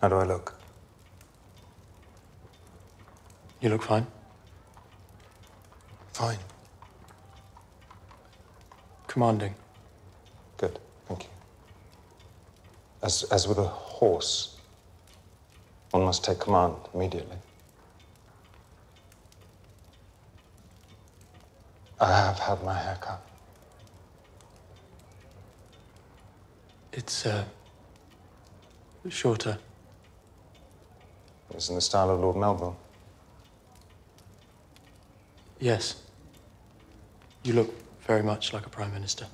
How do I look? You look fine. Fine. Commanding. Good. Thank you. As, as with a horse, one must take command immediately. I have had my hair cut. It's, uh, shorter. It's in the style of Lord Melville. Yes. You look very much like a Prime Minister.